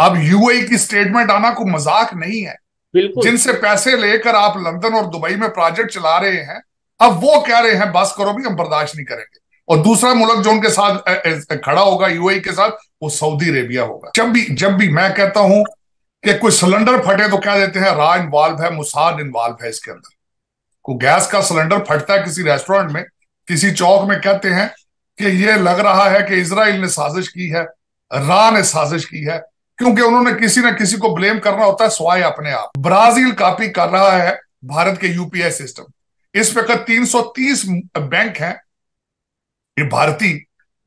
अब यूएई की स्टेटमेंट आना को मज़ाक नहीं है। बिल्कुल। जिनसे पैसे लेकर आप लंदन और दुबई में प्रोजेक्ट चला रहे हैं अब वो कह रहे हैं बस करो भी हम बर्दाश्त नहीं करेंगे। और दूसरा मुल्क जो उनके साथ खड़ा होगा यूएई के साथ वो सऊदी अरेबिया होगा। जब भी जब भी मैं कहता हूँ कि कोई सिलेंडर फटे तो क्या देते हैं रा इन्वॉल्व है मुसाद इन्वॉल्व है इसके अंदर। कोई गैस का सिलेंडर फटता है किसी रेस्टोरेंट में किसी चौक में कहते हैं कि ये लग रहा है कि इसराइल ने साजिश की है रा ने साजिश की है क्योंकि उन्होंने किसी ना किसी को ब्लेम करना होता है, स्वाय अपने आप। ब्राज़ील कॉपी कर रहा है भारत के यूपीआई सिस्टम। इस वक्त 330 बैंक हैं, ये भारतीय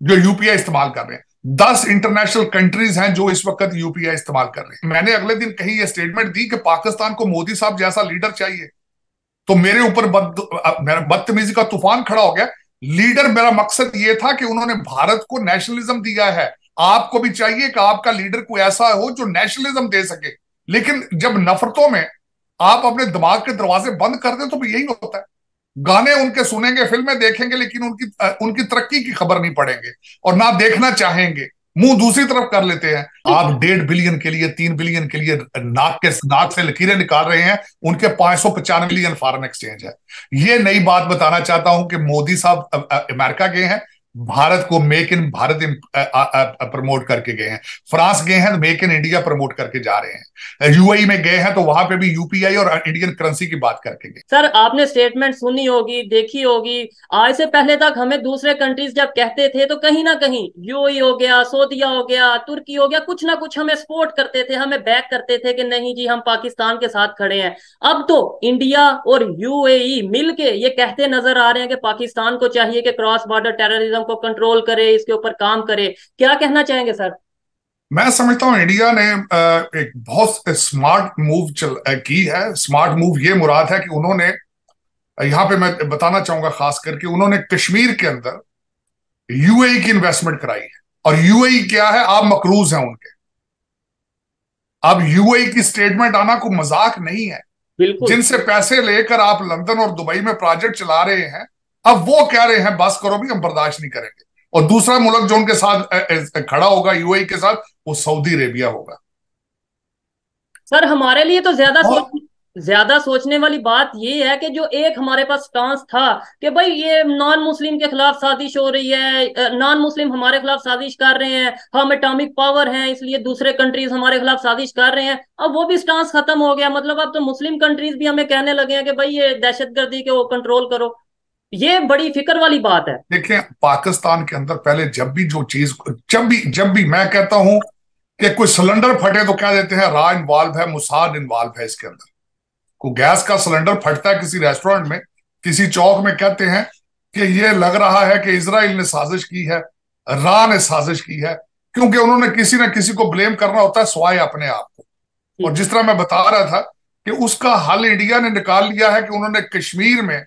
जो यूपीआई इस्तेमाल कर रहे हैं। दस इंटरनेशनल कंट्रीज़ हैं जो इस वक्त यूपीआई इस्तेमाल कर रहे हैं। मैंने अगले दिन कहीं ये स्टेटमेंट दी कि पाकिस्तान को मोदी साहब जैसा लीडर चाहिए। तो मेरे ऊपर बदतमीजी का तूफ़ान खड़ा हो गया। लीडर मेरा मकसद ये था कि उन्होंने भारत को नेशनलिज्म दिया है। आपको भी चाहिए कि आपका लीडर कोई ऐसा हो जो नेशनलिज्म दे सके। लेकिन जब नफरतों में आप अपने दिमाग के दरवाजे बंद कर दें तो यही होता है। गाने उनके सुनेंगे, फ़िल्में देखेंगे, लेकिन उनकी उनकी तरक्की की खबर नहीं पड़ेंगे और ना देखना चाहेंगे। मुँह दूसरी तरफ़ कर लेते हैं। आप डेढ़ बिलियन के लिए, तीन बिलियन के लिए नाक के, नाक से लकीरें निकाल रहे हैं। उनके पाँच सौ पचानवे बिलियन फॉरन एक्सचेंज है। ये नई बात बताना चाहता हूँ कि मोदी साहब अमेरिका गए हैं। भारत को मेक इन भारत प्रमोट करके गए हैं। फ्रांस गए हैं तो मेक इन इंडिया प्रमोट करके जा रहे हैं। यूएई में गए हैं तो वहाँ पे भी यूपीआई और इंडियन करेंसी की बात करके गए। सर, आपने स्टेटमेंट सुनी होगी, देखी होगी। आज से पहले तक हमें दूसरे कंट्रीज़ जब कहते थे तो कहीं ना कहीं यूएई हो गया सऊदिया हो गया तुर्की हो गया, कुछ ना कुछ हमें सपोर्ट करते थे, हमें बैक करते थे कि नहीं जी, हम पाकिस्तान के साथ खड़े हैं। अब तो इंडिया और यूएई मिलके ये कहते नज़र आ रहे हैं कि पाकिस्तान को चाहिए कि क्रॉस बॉर्डर टेररिज्म को कंट्रोल करे इसके ऊपर काम करे। क्या कहना चाहेंगे सर? मैं समझता हूँ इंडिया ने एक बहुत स्मार्ट मूव चल की है। स्मार्ट मूव ये मुराद है कि उन्होंने यहाँ पे मैं बताना चाहूँगा खास करके उन्होंने कश्मीर के अंदर यूएई की इन्वेस्टमेंट कराई है। और यूएई क्या है? आप मकरूज हैं उनके। अब यूएई की स्टेटमेंट आना कोई मज़ाक नहीं है। जिनसे पैसे लेकर आप लंदन और दुबई में प्रोजेक्ट चला रहे हैं अब वो कह रहे हैं बस करो भी हम बर्दाश्त नहीं करेंगे। और दूसरा मुल्क जो उनके साथ खड़ा होगा यूएई के साथ वो सऊदी अरेबिया होगा। सर हमारे लिए तो ज़्यादा सोच ज़्यादा सोचने वाली बात ये है कि जो एक हमारे पास स्टांस था कि भाई ये नॉन मुस्लिम के खिलाफ साजिश हो रही है नॉन मुस्लिम हमारे खिलाफ साजिश कर रहे हैं हम एटॉमिक पावर हैं इसलिए दूसरे कंट्रीज़ हमारे खिलाफ साजिश कर रहे हैं। अब वो भी स्टांस खत्म हो गया मतलब अब तो मुस्लिम कंट्रीज़ भी हमें कहने लगे हैं कि भाई ये दहशतगर्दी के वो कंट्रोल करो। ये बड़ी फ़िक्र वाली बात है। देखिए पाकिस्तान के अंदर पहले जब भी जो चीज़ जब भी जब भी मैं कहता हूँ कि कोई सिलेंडर फटे तो क्या देते हैं रा इन्वॉल्व है मुसाद इन्वॉल्व है इसके अंदर। कोई गैस का सिलेंडर फटता है किसी रेस्टोरेंट में किसी चौक में कहते हैं कि ये लग रहा है कि इसराइल ने साजिश की है रा ने साजिश की है क्योंकि उन्होंने किसी ना किसी को ब्लेम करना होता है स्वाय अपने आप को। और जिस तरह मैं बता रहा था कि उसका हल इंडिया ने निकाल लिया है कि उन्होंने कश्मीर में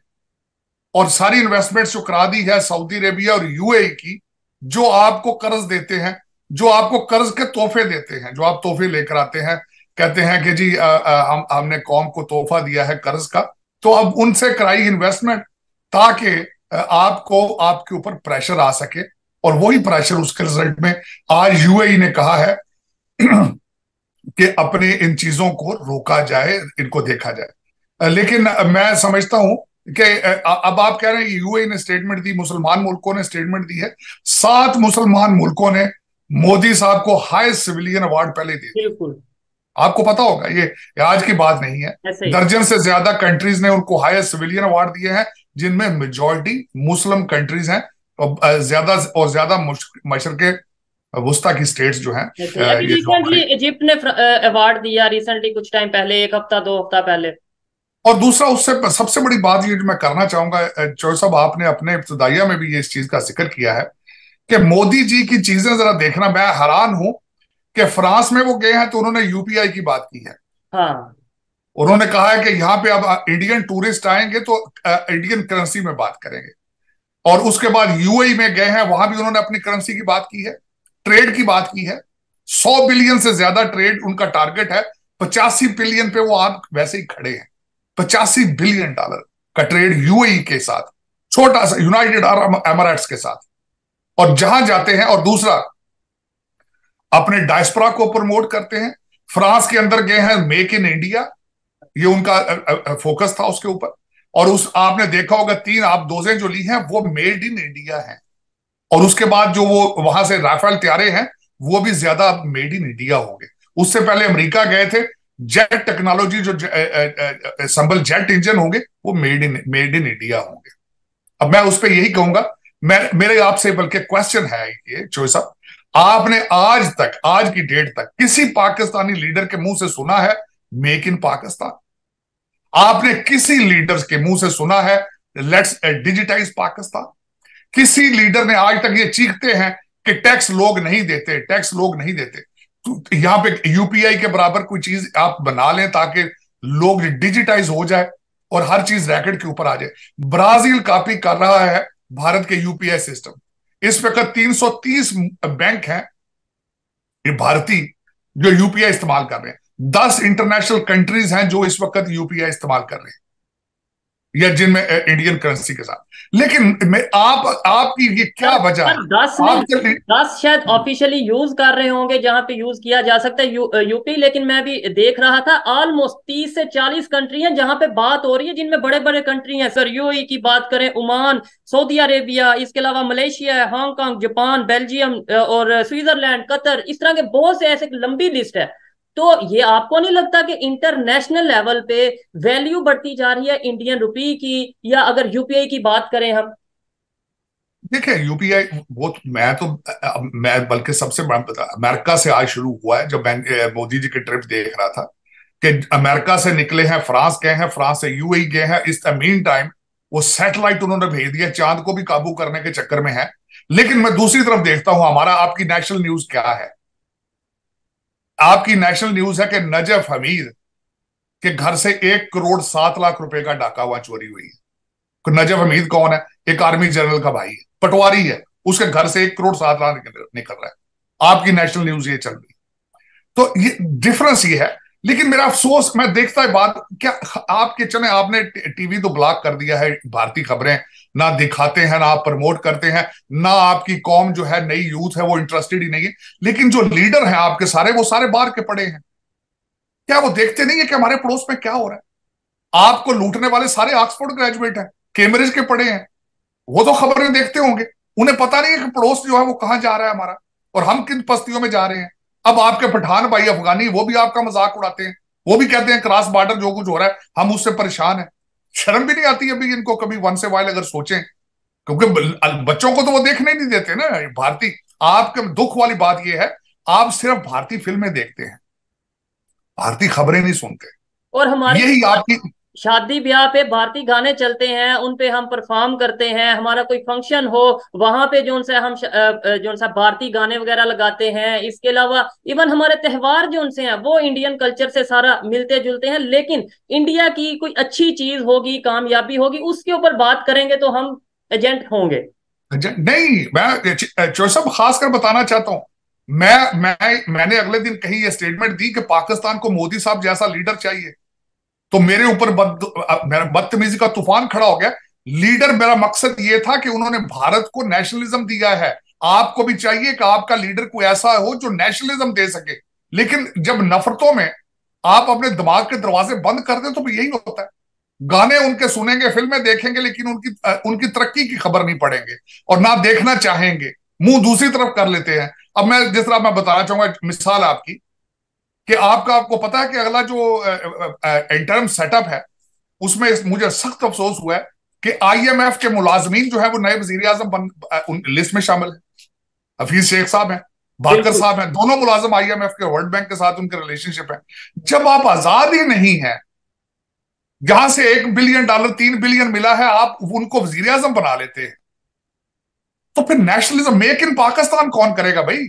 और सारी इन्वेस्टमेंट्स जो करा दी है सऊदी अरेबिया और यूएई की जो आपको कर्ज देते हैं जो आपको कर्ज के तोहफे देते हैं जो आप तोहफे लेकर आते हैं कहते हैं कि जी आ, आ, हम हमने कौम को तोहफा दिया है कर्ज का तो अब उनसे कराई इन्वेस्टमेंट ताकि आपको आपके ऊपर प्रेशर आ सके। और वही प्रेशर उसके रिज़ल्ट में आज यूएई ने कहा है कि अपने इन चीज़ों को रोका जाए इनको देखा जाए। लेकिन मैं समझता हूँ कि अब आप कह रहे हैं यूए ने स्टेटमेंट दी मुसलमान मुल्कों ने स्टेटमेंट दी है। सात मुसलमान मुल्कों ने मोदी साहब को हाईएस्ट सिविलियन अवार्ड पहले दिए आपको पता होगा ये आज की बात नहीं है। दर्जन से ज़्यादा कंट्रीज़ ने उनको हाईएस्ट सिविलियन अवार्ड दिए हैं जिनमें मेजोरिटी मुस्लिम कंट्रीज़ हैं। और ज़्यादा और ज़्यादा मशर के वस्ता की स्टेट्स जो हैं इजिप्ट ने अवार्ड दिया रिसेंटली कुछ टाइम पहले एक हफ़्ता दो हफ़्ता पहले। और दूसरा उससे सबसे बड़ी बात ये जो मैं करना चाहूँगा चौधरी साहब आपने अपने इब्तदाइया में भी ये इस चीज़ का ज़िक्र किया है कि मोदी जी की चीज़ें जरा देखना मैं हैरान हूँ कि फ्रांस में वो गए हैं तो उन्होंने यूपीआई की बात की है। हाँ। उन्होंने कहा है कि यहाँ पे अब इंडियन टूरिस्ट आएँगे तो इंडियन करेंसी में बात करेंगे। और उसके बाद यूएई में गए हैं वहाँ भी उन्होंने अपनी करेंसी की बात की है ट्रेड की बात की है। सौ बिलियन से ज़्यादा ट्रेड उनका टारगेट है पचासी बिलियन पे वो आप वैसे ही खड़े हैं। पचासी बिलियन डॉलर का ट्रेड यूएई के साथ, छोटा सा यूनाइटेड अरब एमरेट्स के साथ। और जहाँ जाते हैं, और दूसरा, अपने डायस्परा को प्रमोट करते हैं। फ्रांस के अंदर गए हैं, मेक इन इंडिया, ये उनका फोकस था उसके ऊपर। और उस, आपने देखा होगा, तीन आप डोजें जो ली हैं, वो मेड इन इंडिया हैं। और उसके बाद जो वो वहाँ से राफेल तैयारे हैं, वो भी ज़्यादा मेड इन इंडिया होंगे उससे पहले अमेरिका गए थे जेट टेक्नोलॉजी जो संबल जेट इंजन होंगे, वो made in made in India होंगे। अब मैं उस पर यही कहूँगा, मैं, मेरे आपसे बल्कि क्वेश्चन है ये, चोई साहब। आपने आज तक, आज की डेट तक किसी पाकिस्तानी लीडर के मुँह से सुना है मेक इन पाकिस्तान? आपने किसी लीडर के मुँह से सुना है लेट्स डिजिटाइज पाकिस्तान? किसी लीडर ने आज तक ये चीखते हैं कि टैक्स लोग नहीं देते टैक्स लोग नहीं देते। यहाँ पे यूपीआई के बराबर कोई चीज़ आप बना लें ताकि लोग डिजिटाइज हो जाए और हर चीज़ रैकेट के ऊपर आ जाए। ब्राज़ील कॉपी कर रहा है भारत के यूपीआई सिस्टम इस वक्त 330 बैंक हैं, ये भारतीय, जो यूपीआई इस्तेमाल कर रहे हैं। दस इंटरनेशनल कंट्रीज़ हैं जो इस वक्त यूपीआई इस्तेमाल कर रहे हैं। या जिनमें इंडियन करेंसी के साथ। लेकिन मैं आप आपकी ये क्या वजह? है दस दस शायद ऑफिशियली यूज़ कर रहे होंगे जहाँ पे यूज़ किया जा सकता है यू, यूपी लेकिन मैं भी देख रहा था ऑलमोस्ट तीस से चालीस कंट्री हैं जहाँ पे बात हो रही है जिनमें बड़े बड़े कंट्री हैं। सर यूएई की बात करें ओमान सऊदी अरेबिया इसके अलावा मलेशिया है हांगकांग जापान बेल्जियम और स्विट्जरलैंड कतर इस तरह के बहुत से ऐसे लंबी लिस्ट है। तो ये आपको नहीं लगता कि इंटरनेशनल लेवल पे वैल्यू बढ़ती जा रही है इंडियन रुपी की या अगर यूपीआई की बात करें हम? देखिए यूपीआई वो मैं तो मैं बल्कि सबसे अमेरिका से आज शुरू हुआ है, जब मैं मोदी जी की ट्रिप देख रहा था, कि अमेरिका से निकले हैं, फ्रांस गए हैं, फ्रांस से यूएई गए हैं, इस मीन टाइम वो सैटेलाइट उन्होंने भेज दिया, चाँद को भी काबू करने के चक्कर में है। लेकिन मैं दूसरी तरफ़ देखता हूँ, हमारा आपकी नेशनल न्यूज़ क्या है? आपकी नेशनल न्यूज़ है कि नजफ हमीद के घर से एक करोड़ सात लाख रुपए का डाका हुआ, चोरी हुई। है नजफ हमीद कौन है? एक आर्मी जनरल का भाई है, पटवारी है। उसके घर से एक करोड़ सात लाख निकल रहा है। आपकी नेशनल न्यूज़ ये चल रही तो ये डिफरेंस ये है लेकिन मेरा अफसोस, मैं देखता है बात, क्या आपके चले आपने टीवी तो ब्लॉक कर दिया है, भारतीय खबरें, ना दिखाते हैं, ना आप प्रमोट करते हैं, ना आपकी कौम जो है, नई यूथ है, वो इंटरेस्टेड ही नहीं है। लेकिन जो लीडर हैं आपके सारे, वो सारे बाहर के पड़े हैं। क्या वो देखते नहीं है कि हमारे पड़ोस में क्या हो रहा है? आपको लूटने वाले सारे ऑक्सफोर्ड ग्रेजुएट हैं कैम्ब्रिज के पड़े हैं। वो तो खबरें देखते होंगे। उन्हें पता नहीं है कि पड़ोस जो है, वो कहाँ जा रहा है हमारा, और हम किन बस्तियों में जा रहे हैं। अब आपके पठान भाई अफगानी वो भी आपका मज़ाक उड़ाते हैं। वो भी कहते हैं क्रॉस बॉर्डर जो कुछ हो रहा है हम उससे परेशान है। शर्म भी नहीं आती अभी इनको कभी वन से वाइल अगर सोचें। क्योंकि बच्चों को तो वो देखने नहीं देते ना भारतीय। आपके दुख वाली बात यह है आप सिर्फ़ भारतीय फ़िल्में देखते हैं। भारतीय खबरें नहीं सुनते। और हमारी यही आपकी शादी ब्याह पे भारतीय गाने चलते हैं, उन पे हम परफॉर्म करते हैं, हमारा कोई फ़ंक्शन हो, वहाँ पे जो उनसे हम जो सा भारतीय गाने वगैरह लगाते हैं, इसके अलावा इवन हमारे त्यौहार जो उनसे हैं, वो इंडियन कल्चर से सारा मिलते जुलते हैं, लेकिन इंडिया की कोई अच्छी चीज़ होगी, कामयाबी होगी, उसके ऊपर बात करेंगे तो हम एजेंट होंगे। नहीं, मैं सब खास कर बताना चाहता हूँ, मैं मैं, मैंने अगले दिन कहीं ये स्टेटमेंट दी कि पाकिस्तान को मोदी साहब जैसा लीडर चाहिए। तो मेरे ऊपर बदतमीजी का तूफ़ान खड़ा हो गया। लीडर, मेरा मकसद ये था कि उन्होंने भारत को नेशनलिज्म दिया है। आपको भी चाहिए कि आपका लीडर कोई ऐसा हो जो नेशनलिज्म दे सके। लेकिन जब नफरतों में आप अपने दिमाग के दरवाजे बंद कर दें तो यही होता है। गाने उनके सुनेंगे, फ़िल्में देखेंगे, लेकिन उनकी उनकी तरक्की की खबर नहीं पड़ेंगे। और ना देखना चाहेंगे। मुँह दूसरी तरफ़ कर लेते हैं। अब मैं जिस तरह मैं बताना चाहूँगा मिसाल आपकी। कि आपका आपको पता है कि अगला जो इंटर्म सेटअप है उसमें मुझे सख्त अफसोस हुआ है कि आईएमएफ के मुलाजमीन जो है वो नए वज़ीर आज़म लिस्ट में शामिल है। हफीज शेख साहब हैं भाकर साहब हैं दोनों मुलाजम आईएमएफ के वर्ल्ड बैंक के साथ उनके रिलेशनशिप है। जब आप आज़ाद ही नहीं है जहाँ से एक बिलियन डॉलर तीन बिलियन मिला है आप उनको वज़ीर आज़म बना लेते हैं। तो फिर नेशनलिज्म मेक इन पाकिस्तान कौन करेगा भाई?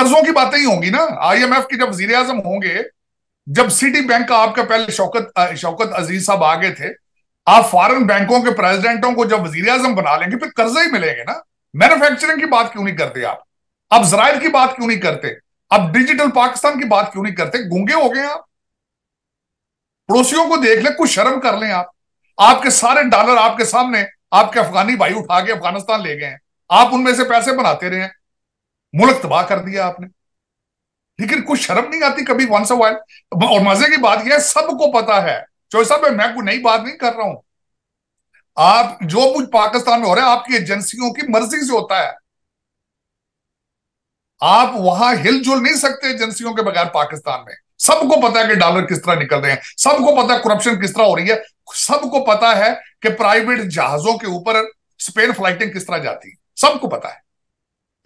कर्जों की बातें ही होंगी ना। आईएमएफ के जब वज़ीर आज़म होंगे, जब सिटी बैंक का आपका पहले शौकत शौकत अज़ीज़ साहब आ गए थे, आप फॉरेन बैंकों के प्रेसिडेंटों को जब वज़ीर आज़म बना लेंगे, फिर कर्जे ही मिलेंगे ना। मैन्युफैक्चरिंग की बात क्यों नहीं करते आप? अब जराइल की बात क्यों नहीं करते? अब डिजिटल पाकिस्तान की बात क्यों नहीं करते? गूँगे हो गए आप। पड़ोसियों को देख ले, कुछ शर्म कर लें आप। आपके सारे डॉलर आपके सामने, आपके अफगानी भाई उठा के अफ़गानिस्तान ले गए हैं। आप उनमें से पैसे बनाते रहे मुल्क तबाह कर दिया आपने। लेकिन कुछ शर्म नहीं आती कभी वंस वाइल और मज़े की बात यह सबको पता है। चौधरी साहब मैं कोई नई बात नहीं कर रहा हूँ। आप जो कुछ पाकिस्तान में हो रहा है, आपकी एजेंसियों की मर्ज़ी से होता है। आप वहाँ हिलजुल नहीं सकते एजेंसियों के बगैर पाकिस्तान में। सबको पता है कि डॉलर किस तरह निकल रहे हैं। सबको पता है करप्शन किस तरह हो रही है। सबको पता है कि प्राइवेट जहाजों के ऊपर स्पेन फ्लाइटें किस तरह जाती है। सबको पता है।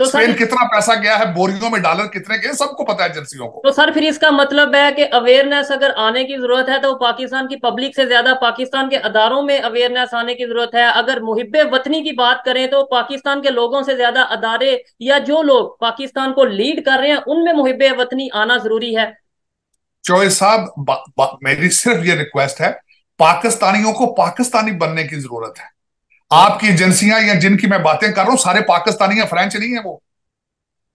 तो स्पेन कितना पैसा गया है बोरियों में डॉलर कितने गए सबको पता है एजेंसियों को। तो सर फिर इसका मतलब है कि अवेयरनेस अगर आने की ज़रूरत है तो पाकिस्तान की पब्लिक से ज़्यादा पाकिस्तान के अदारों में अवेयरनेस आने की ज़रूरत है। अगर मुहिब वतनी की बात करें तो पाकिस्तान के लोगों से ज़्यादा अदारे या जो लोग पाकिस्तान को लीड कर रहे हैं उनमें मुहिब वतनी आना ज़रूरी है। चौहे साहब मेरी सिर्फ़ ये रिक्वेस्ट है पाकिस्तानियों को पाकिस्तानी बनने की ज़रूरत है। आपकी एजेंसियाँ या जिनकी मैं बातें कर रहा हूँ, सारे पाकिस्तानी या फ्रेंच नहीं है वो।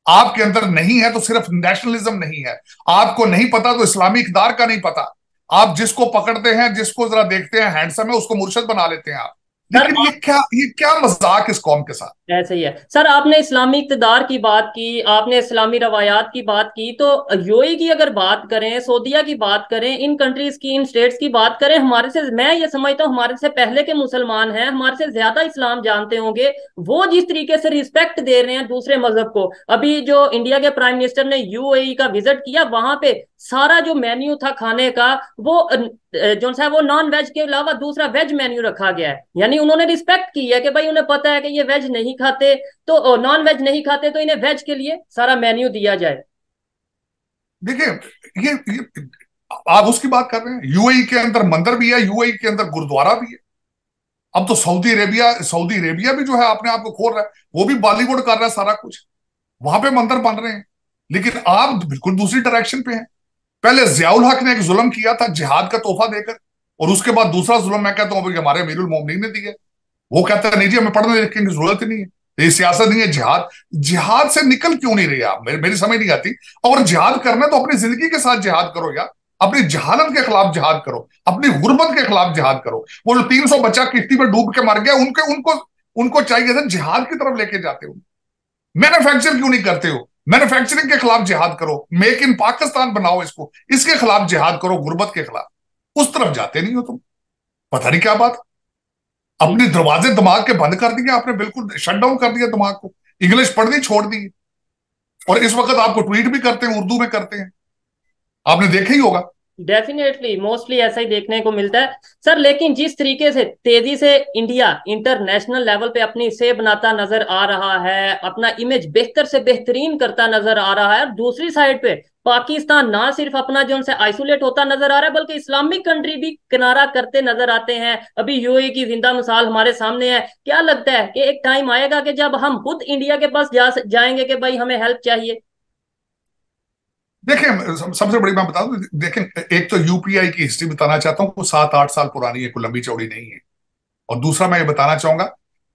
आपके अंदर नहीं है तो सिर्फ़ नेशनलिज्म नहीं है। आपको नहीं पता तो इस्लामी इकदार का नहीं पता। आप जिसको पकड़ते हैं, जिसको जरा देखते हैं हैंडसम है, उसको मुर्शद बना लेते हैं आप। लेकिन ये क्या ये क्या मज़ाक इस कौम के साथ? ऐसे ही है। सर आपने इस्लामी इकतदार की बात की आपने इस्लामी रवायात की बात की तो यूएई की अगर बात करें सऊदिया की बात करें इन कंट्रीज़ की इन स्टेट्स की बात करें हमारे से मैं ये समझता हूँ हमारे से पहले के मुसलमान हैं हमारे से ज़्यादा इस्लाम जानते होंगे वो जिस तरीके से रिस्पेक्ट दे रहे हैं दूसरे मज़हब को। अभी जो इंडिया के प्राइम मिनिस्टर ने यूएई का विज़िट किया वहाँ पे सारा जो मेन्यू था खाने का वो जो सा वो नॉन वेज के अलावा दूसरा वेज मेन्यू रखा गया है। यानी उन्होंने रिस्पेक्ट की है कि भाई उन्हें पता है कि ये वेज नहीं खाते तो नॉन वेज नहीं खाते तो इन्हें वेज के लिए सारा मेन्यू दिया जाए। देखिए ये, ये आप उसकी बात कर रहे हैं। यूएई के अंदर मंदिर भी है यूएई के अंदर गुरुद्वारा भी है। अब तो सऊदी अरेबिया सऊदी अरेबिया भी जो है अपने आप को खोल रहा है। वो भी बॉलीवुड कर रहा है सारा कुछ। वहाँ पे मंदिर बन रहे हैं। लेकिन आप बिल्कुल दूसरी डायरेक्शन पे हैं। पहले जियाउल हक ने एक जुल्म किया था जिहाद का तोहफा देकर और उसके बाद दूसरा जुल्म मैं कहता हूँ हमारे अमीरुल मोमिन ने दिया वो कहता है नहीं जी हमें पढ़ने लिखने की ज़रूरत ही नहीं है। ये सियासत नहीं है जिहाद। जिहाद से निकल क्यों नहीं रही आप? मेरी, मेरी समझ नहीं आती। और जिहाद करना तो अपनी ज़िंदगी के साथ जिहाद करो यार। अपनी जहालत के खिलाफ जिहाद करो। अपनी गुर्बत के खिलाफ जिहाद करो। वो जो तीन सौ बच्चा किश्ती में डूब के मर गया उनके उनको उनको चाहिए था जिहाद की तरफ़ लेके जाते हो मैन्युफैक्चर क्यों नहीं करते हो? मैन्युफैक्चरिंग के खिलाफ जिहाद करो मेक इन पाकिस्तान बनाओ इसको। इसके खिलाफ जिहाद करो, गुर्बत के खिलाफ। उस तरफ़ जाते नहीं हो तुम। पता नहीं क्या बात। अपने दरवाजे दिमाग के बंद कर दिए आपने, बिल्कुल शट डाउन कर दिया दिमाग को। इंग्लिश पढ़नी छोड़ दी। और इस वक्त आपको ट्वीट भी करते हैं, उर्दू में करते हैं। आपने देखा ही होगा। डेफिनेटली मोस्टली ऐसा ही देखने को मिलता है। सर, लेकिन जिस तरीके से तेज़ी से इंडिया इंटरनेशनल लेवल पे अपनी से बनाता नज़र आ रहा है, अपना इमेज बेहतर से बेहतरीन करता नज़र आ रहा है, और दूसरी साइड पे पाकिस्तान ना सिर्फ़ अपना जो उनसे आइसोलेट होता नज़र आ रहा है, बल्कि इस्लामिक कंट्री भी किनारा करते नज़र आते हैं। अभी यूए की ज़िंदा मिसाल हमारे सामने है। क्या लगता है कि एक टाइम आएगा कि जब हम खुद इंडिया के पास जा जाएँगे कि भाई हमें हेल्प चाहिए? देखें सबसे बड़ी बात बता दूँ देखें एक तो यूपीआई की हिस्ट्री बताना चाहता हूँ वो सात आठ साल पुरानी है कोई लंबी चौड़ी नहीं है। और दूसरा मैं ये बताना चाहूँगा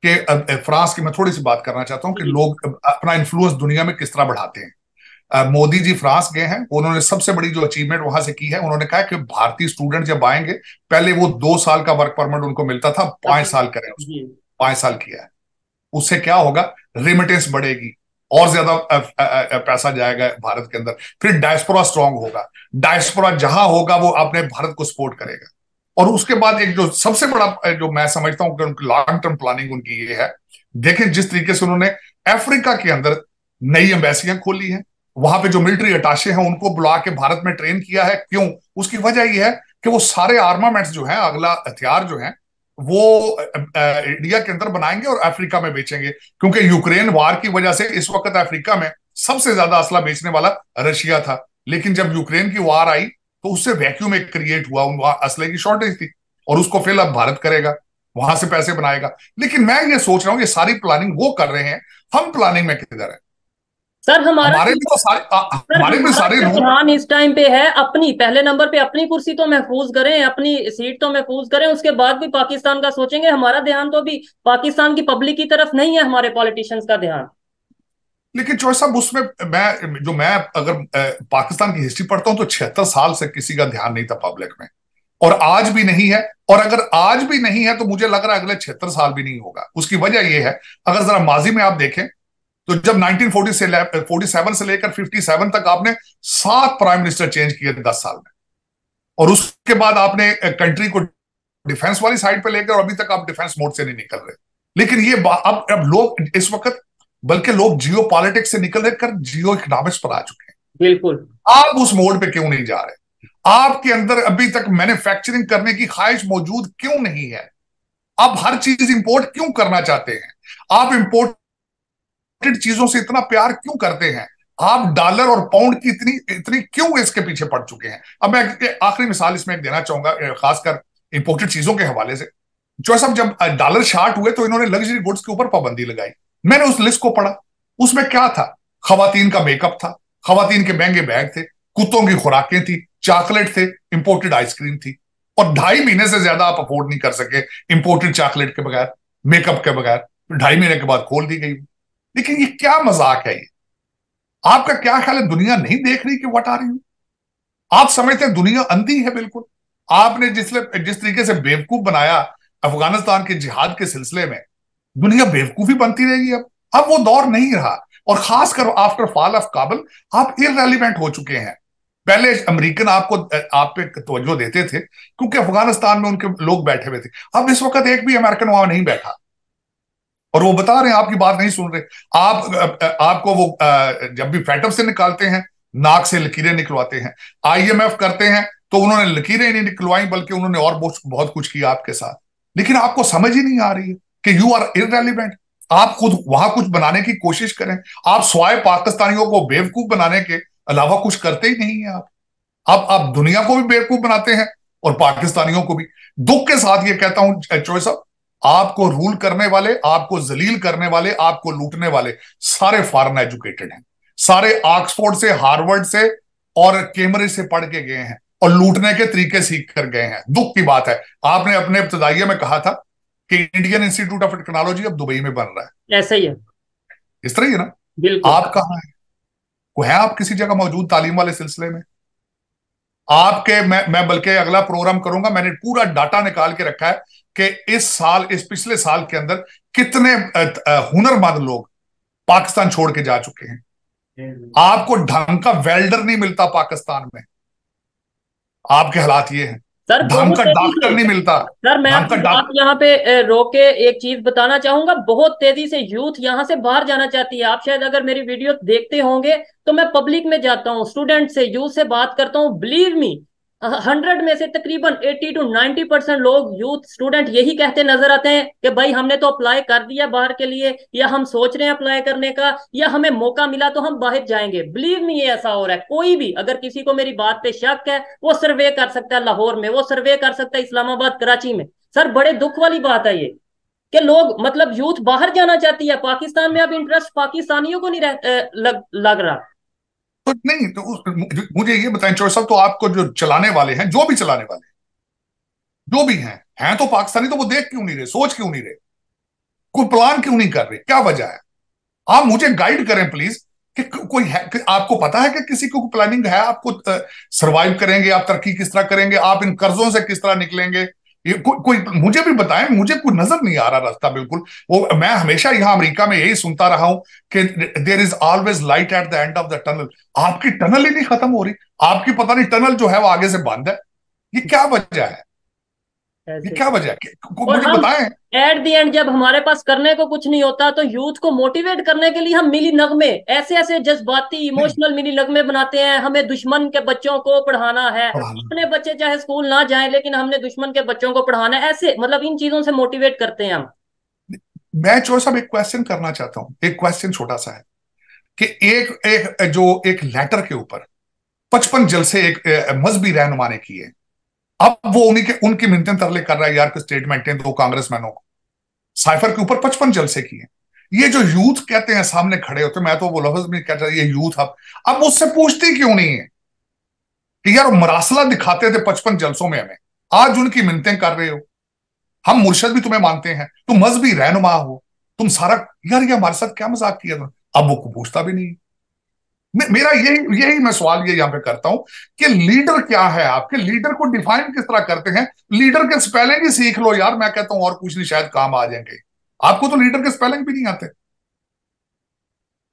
कि फ्रांस की मैं थोड़ी सी बात करना चाहता हूँ कि लोग अपना इन्फ्लुएंस दुनिया में किस तरह बढ़ाते हैं। मोदी जी फ्रांस गए हैं उन्होंने सबसे बड़ी जो अचीवमेंट वहाँ से की है उन्होंने कहा कि भारतीय स्टूडेंट जब आएँगे पहले वो दो साल का वर्क परमिट उनको मिलता था पाँच साल करें पाँच साल किया है। उससे क्या होगा रिमिटेंस बढ़ेगी। और ज़्यादा पैसा जाएगा भारत के अंदर, फिर डायस्पोरा स्ट्रांग होगा। डायस्पोरा जहाँ होगा, वो अपने भारत को सपोर्ट करेगा। और उसके बाद एक जो सबसे बड़ा जो मैं समझता हूँ कि उनकी लॉन्ग टर्म प्लानिंग उनकी ये है, देखें जिस तरीके से उन्होंने अफ्रीका के अंदर नई एम्बेसियाँ खोली हैं, वहाँ पे जो मिलिट्री अटाशे हैं, उनको बुला के भारत में ट्रेन किया है। क्यों? उसकी वजह यह है कि वो सारे आर्मामेंट्स जो है, अगला हथियार जो है वो इंडिया के अंदर बनाएँगे और अफ्रीका में बेचेंगे। क्योंकि यूक्रेन वार की वजह से इस वक्त अफ्रीका में सबसे ज़्यादा असला बेचने वाला रशिया था। लेकिन जब यूक्रेन की वार आई तो उससे वैक्यूम एक क्रिएट हुआ वहाँ असले की शॉर्टेज थी और उसको फिर अब भारत करेगा, वहाँ से पैसे बनाएगा। लेकिन मैं ये सोच रहा हूँ, ये सारी प्लानिंग वो कर रहे हैं, हम प्लानिंग में किधर है? सर हमारा हमारे भी तो सारे आ, हमारे भी सारे रुझान इस टाइम पे है अपनी पहले नंबर पे अपनी कुर्सी तो महफूज करें अपनी सीट तो महफूज करें उसके बाद भी पाकिस्तान का सोचेंगे हमारा ध्यान तो भी पाकिस्तान की पब्लिक की तरफ़ नहीं है हमारे पॉलिटिशियंस का ध्यान। लेकिन चौहद साहब उसमें मैं जो मैं अगर पाकिस्तान की हिस्ट्री पढ़ता हूँ तो छिहत्तर साल से किसी का ध्यान नहीं था पब्लिक में। और आज भी नहीं है और अगर आज भी नहीं है तो मुझे लग रहा है अगले छिहत्तर साल भी नहीं होगा। उसकी वजह यह है अगर जरा माजी में आप देखें तो जब 1940 से 47 से लेकर 57 तक आपने सात प्राइम मिनिस्टर चेंज किए थे दस साल में। और उसके बाद आपने कंट्री को डिफेंस वाली साइड पे लेकर अभी तक आप डिफेंस मोड से नहीं निकल रहे। लेकिन ये अब अब लोग इस वक्त बल्कि लोग जियो पॉलिटिक्स से निकल रहे कर जियो इकोनॉमिक्स पर आ चुके हैं। बिल्कुल। आप उस मोड पे क्यों नहीं जा रहे? आपके अंदर अभी तक मैन्युफैक्चरिंग करने की ख्वाहिश मौजूद क्यों नहीं है? आप हर चीज़ इंपोर्ट क्यों करना चाहते हैं? आप इंपोर्टेड चीज़ों से इतना प्यार क्यों करते हैं? आप डॉलर और पाउंड की इतनी इतनी क्यों इसके पीछे पड़ चुके हैं? अब मैं आखिरी मिसाल इसमें देना चाहूँगा खासकर इंपोर्टेड चीज़ों के हवाले से। जो सब जब डॉलर शार्ट हुए तो इन्होंने लग्जरी गुड्स के ऊपर पाबंदी लगाई। मैंने उस लिस्ट को पढ़ा। उसमें क्या था? खातन का मेकअप था। खातन के महँगे बैग थे। कुत्तों की खुराकें थी। चॉकलेट थे। इंपोर्टेड आइसक्रीम थी। और ढाई महीने से ज़्यादा आप अफोर्ड नहीं कर सके इंपोर्टेड चॉकलेट के बगैर मेकअप के बगैर। ढाई महीने के बाद खोल दी गई। लेकिन ये क्या मज़ाक है ये? आपका क्या ख्याल है? दुनिया नहीं देख रही कि वट आ रही हूँ आप समझते हैं दुनिया अंधी है बिल्कुल। आपने जिस जिस तरीके से बेवकूफ़ बनाया अफ़गानिस्तान के जिहाद के सिलसिले में, दुनिया बेवकूफ़ी बनती रहेगी अब। अब वो दौर नहीं रहा। और खासकर आफ्टर फॉल ऑफ़ काबल आप इरेलीवेंट हो चुके हैं। पहले अमेरिकन आपको आप पे तवज्जो देते थे, क्योंकि अफ़गानिस्तान में उनके लोग बैठे हुए थे। अब इस वक्त एक भी अमेरिकन वहाँ नहीं बैठा। और वो बता रहे हैं, आपकी बात नहीं सुन रहे। आप, आपको वो जब भी फैटअप से निकालते हैं, नाक से लकीरें निकलवाते हैं, आईएमएफ करते हैं तो उन्होंने लकीरें नहीं निकलवाई, बल्कि उन्होंने और बहुत कुछ किया आपके साथ। लेकिन आपको समझ ही नहीं आ रही है कि यू आर इरेलीवेंट आप खुद वहाँ कुछ बनाने की कोशिश करें। आप स्वाय पाकिस्तानियों को बेवकूफ़ बनाने के अलावा कुछ करते ही नहीं है आप। आप आप दुनिया को भी बेवकूफ़ बनाते हैं और पाकिस्तानियों को भी। दुख के साथ ये कहता हूँ चोय साहब आपको रूल करने वाले आपको जलील करने वाले आपको लूटने वाले सारे फॉरन एजुकेटेड हैं। सारे ऑक्सफोर्ड से हार्वर्ड से और कैमरे से पढ़ के गए हैं और लूटने के तरीके सीख कर गए हैं। दुख की बात है। आपने अपने इब्तदाइये में कहा था कि इंडियन इंस्टीट्यूट ऑफ़ टेक्नोलॉजी अब दुबई में बन रहा है। ऐसा ही है। इस तरह ही है ना? बिल्कुल। आप कहा है? को है आप किसी जगह मौजूद तालीम वाले सिलसिले में? आपके मैं मैं बल्कि अगला प्रोग्राम करूँगा। मैंने पूरा डाटा निकाल के रखा है। कि इस साल इस पिछले साल के अंदर कितने हुनरमंद लोग पाकिस्तान छोड़ के जा चुके हैं। आपको ढंग का वेल्डर नहीं मिलता पाकिस्तान में। आपके हालात ये हैं। सर ढंग का डॉक्टर नहीं मिलता। सर मैं आप यहाँ पे रोके एक चीज़ बताना चाहूँगा। बहुत तेज़ी से यूथ यहाँ से बाहर जाना चाहती है। आप शायद अगर मेरी वीडियो देखते होंगे तो मैं पब्लिक में जाता हूँ स्टूडेंट से यूथ से बात करता हूँ। बिलीव मी हंड्रेड में से तकरीबन एट्टी टू नाइनटी परसेंट लोग यूथ स्टूडेंट यही कहते नज़र आते हैं कि भाई हमने तो अप्लाई कर दिया बाहर के लिए या हम सोच रहे हैं अप्लाई करने का या हमें मौका मिला तो हम बाहर जाएँगे। बिलीव मी ये ऐसा हो रहा है। कोई भी अगर किसी को मेरी बात पे शक है वो सर्वे कर सकता है लाहौर में वो सर्वे कर सकता है इस्लामाबाद कराची में। सर बड़े दुख वाली बात है ये कि लोग मतलब यूथ बाहर जाना चाहती है। पाकिस्तान में अब इंटरेस्ट पाकिस्तानियों को नहीं रह, लग, लग रहा। तो नहीं तो मुझे ये बताएँ चौधरी साहब तो आपको जो चलाने वाले हैं, जो भी चलाने वाले जो भी हैं हैं तो पाकिस्तानी तो वो देख क्यों नहीं रहे, सोच क्यों नहीं रहे? कोई प्लान क्यों नहीं कर रहे? क्या वजह है? आप मुझे गाइड करें प्लीज़ कि कोई है, कि आपको पता है कि किसी को प्लानिंग है, आपको सरवाइव करेंगे, आप तरक्की किस तरह करेंगे, आप इन कर्जों से किस तरह निकलेंगे? ये को, कोई मुझे भी बताएँ मुझे कोई नज़र नहीं आ रहा रास्ता बिल्कुल। वो मैं हमेशा यहाँ अमेरिका में यही सुनता रहा हूँ कि there is always light at the end of the tunnel आपकी टनल ही नहीं खत्म हो रही। आपकी पता नहीं टनल जो है वो आगे से बंद है। ये क्या वजह है? क्या वजह? मुझे बताएँ। एट दी एंड जब हमारे पास करने को कुछ नहीं होता तो यूथ को मोटिवेट करने के लिए हम मिली नगमे। ऐसे ऐसे जज्बाती इमोशनल मिली नगमे बनाते हैं। हमें दुश्मन के बच्चों को पढ़ाना है। अपने बच्चे चाहे स्कूल ना जाएँ लेकिन हमने दुश्मन के बच्चों को पढ़ाना है। ऐसे मतलब इन चीज़ों से मोटिवेट करते हैं हम। मैं जो सब एक क्वेश्चन करना चाहता हूँ। एक क्वेश्चन छोटा सा है कि एक एक जो एक लेटर के ऊपर पचपन जलसे एक मजहबी रहनुमा ने किए। अब वो उन्हीं के, उनकी मिनतें तरले कर रहा है यार स्टेटमेंटें दो कांग्रेसमैनों को। साइफर के ऊपर पचपन जलसे किए। ये जो यूथ कहते हैं सामने खड़े होते मैं तो वो लफ्ज भी कहता ये यूथ अब अब उससे पूछती क्यों नहीं है? कि यार मरासला दिखाते थे पचपन जलसों में हमें। आज उनकी मिनतें कर रहे हो। हम मुर्शद भी तुम्हें मानते हैं। तुम मजहबी रहनुमा हो। तुम सारा, यार ये हमारे साथ क्या मज़ाक किया था? अब वो पूछता भी नहीं मेरा यही यही मैं सवाल ये यहाँ पे करता हूँ कि लीडर क्या है आपके? लीडर को डिफाइन किस तरह करते हैं? लीडर के स्पेलिंग ही सीख लो यार, मैं कहता हूँ और कुछ नहीं, शायद काम आ जाएँगे। आपको तो लीडर के स्पेलिंग भी नहीं आते।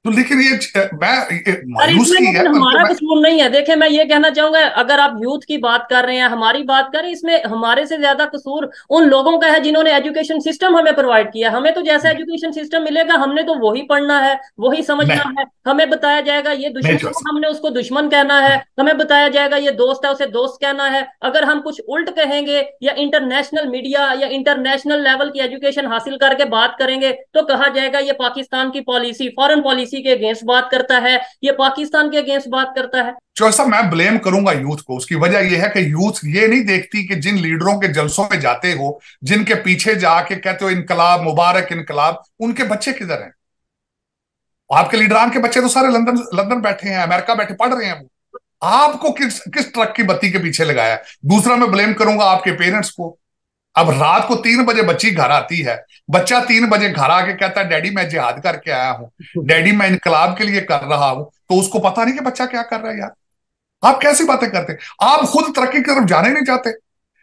तो लेकिन ये मैं मायूस की है हमारा कसूर नहीं है। देखे मैं ये कहना चाहूँगा अगर आप यूथ की बात कर रहे हैं हमारी बात करें इसमें हमारे से ज़्यादा कसूर उन लोगों का है जिन्होंने एजुकेशन सिस्टम हमें प्रोवाइड किया हमें तो जैसा एजुकेशन सिस्टम मिलेगा हमने तो वही पढ़ना है वही समझना है। हमें बताया जाएगा ये दुश्मन हमने उसको दुश्मन कहना है। हमें बताया जाएगा ये दोस्त है उसे दोस्त कहना है। अगर हम कुछ उल्ट कहेंगे या इंटरनेशनल मीडिया या इंटरनेशनल लेवल की एजुकेशन हासिल करके बात करेंगे तो कहा जाएगा ये पाकिस्तान की पॉलिसी फॉरन पॉलिसी पॉलिसी के अगेंस्ट बात करता है, ये पाकिस्तान के अगेंस्ट बात करता है। चौसा मैं ब्लेम करूँगा यूथ को, उसकी वजह यह है कि यूथ ये नहीं देखती कि जिन लीडरों के जलसों में जाते हो, जिनके पीछे जाके कहते हो इनकलाब, मुबारक इनकलाब, उनके बच्चे किधर हैं? आपके लीडरान के बच्चे तो सारे लंदन लंदन बैठे हैं, अमेरिका बैठे, पढ़ रहे हैं वो। आपको किस किस ट्रक की बत्ती के पीछे लगाया दूसरा मैं ब्लेम करूँगा आपके पेरेंट्स को। अब रात को तीन बजे बच्ची घर आती है। बच्चा तीन बजे घर आके कहता है, डैडी, मैं जिहाद करके आया हूँ। डैडी, मैं इनकलाब के लिए कर रहा हूँ। तो उसको पता नहीं कि बच्चा क्या कर रहा है यार। आप कैसी बातें करते? आप खुद तरक्की की तरफ़ जाने नहीं चाहते।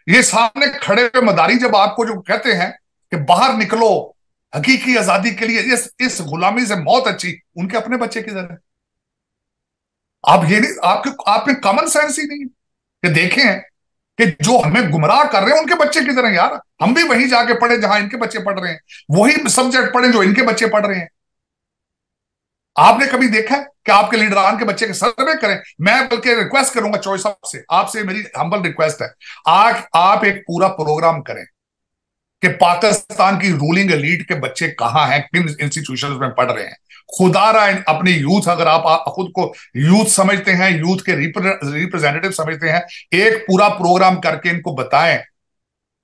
ये सामने खड़े हुए मदारी जब आपको जो कहते हैं कि बाहर निकलो, हकीकी आज़ादी के लिए इस इस गुलामी से मौत अच्छी, उनके अपने बच्चे की है? आप ये नहीं, आपके आप में कॉमन सेंस ही नहीं कि देखें कि जो हमें गुमराह कर रहे हैं, उनके बच्चे किधर हैं यार। हम भी वहीं जाके पढ़े जहाँ इनके बच्चे पढ़ रहे हैं। वही सब्जेक्ट पढ़े जो इनके बच्चे पढ़ रहे हैं। आपने कभी देखा है कि आपके लीडरान के बच्चे के सर्वे करें? मैं बल्कि रिक्वेस्ट करूँगा चॉइस से आपसे मेरी हम्बल रिक्वेस्ट है। आज आप एक पूरा प्रोग्राम करें। कि पाकिस्तान की रूलिंग एलीट के बच्चे कहाँ हैं, किन इंस्टीट्यूशन में पढ़ रहे हैं। खुदा रहा अपने यूथ अगर आप खुद को यूथ समझते हैं यूथ के रिप्रेजेंटेटिव समझते हैं, एक पूरा प्रोग्राम करके इनको बताएँ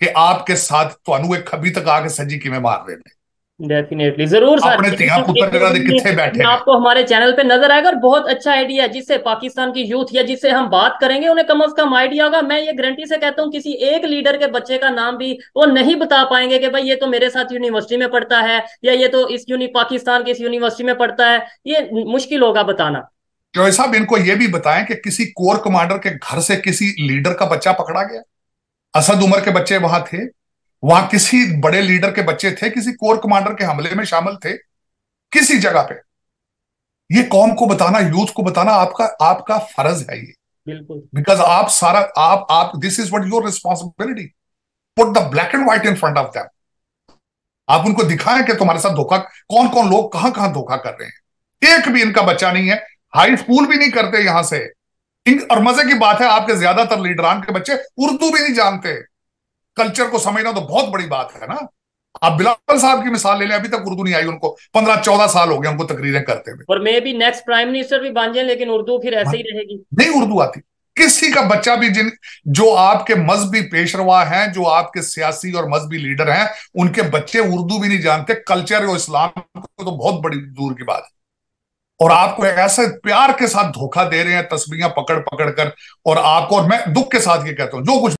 कि आपके साथ तो एक अभी तक आके सजी कि में मार रहे हैं। डेफिनेटली ज़रूर सर। बैठे आपको हमारे चैनल पे नज़र आएगा और बहुत अच्छा आइडिया है जिससे पाकिस्तान की यूथ या जिससे हम बात करेंगे उन्हें कम अज कम आइडिया होगा। मैं ये गारंटी से कहता हूँ किसी एक लीडर के बच्चे का नाम भी वो नहीं बता पाएँगे कि भाई ये तो मेरे साथ यूनिवर्सिटी में पढ़ता है या ये तो इस यूनि पाकिस्तान की इस यूनिवर्सिटी में पढ़ता है। ये मुश्किल होगा बताना। जो साहब इनको ये भी बताएँ कि किसी कोर कमांडर के घर से किसी लीडर का बच्चा पकड़ा गया? असद उमर के बच्चे वहाँ थे। वहाँ किसी बड़े लीडर के बच्चे थे किसी कोर कमांडर के हमले में शामिल थे किसी जगह पे। ये कौम को बताना यूथ को बताना आपका आपका फ़र्ज़ है ये। बिल्कुल। बिकॉज़ आप सारा आप आप this is what your responsibility put the black and white in front of them आप उनको दिखाएँ कि तुम्हारे साथ धोखा कौन कौन लोग कहाँ कहाँ धोखा कर रहे हैं। एक भी इनका बच्चा नहीं है। हाई स्कूल भी नहीं करते यहाँ से। और मज़े की बात है आपके ज़्यादातर लीडरान के बच्चे उर्दू भी नहीं जानते। कल्चर को समझना तो बहुत बड़ी बात है ना। आप बिलावल साहब की मिसाल ले लें अभी तक उर्दू नहीं आई उनको। पंद्रह चौदह साल हो गए उनको तकरीरें करते हुए। और मे भी नेक्स्ट प्राइम मिनिस्टर भी बन जाए लेकिन उर्दू फिर ऐसे ही हाँ। रहेगी। नहीं उर्दू आती। किसी का बच्चा भी जिन जो आपके मजहबी पेशरवा हैं जो आपके सियासी और मजहबी लीडर हैं उनके बच्चे उर्दू भी नहीं जानते। कल्चर और इस्लाम को तो बहुत बड़ी दूर की बात है। और आपको ऐसे प्यार के साथ धोखा दे रहे हैं तस्वीरें पकड़ पकड़ कर और आपको और मैं दुख के साथ ये कहता हूँ जो कुछ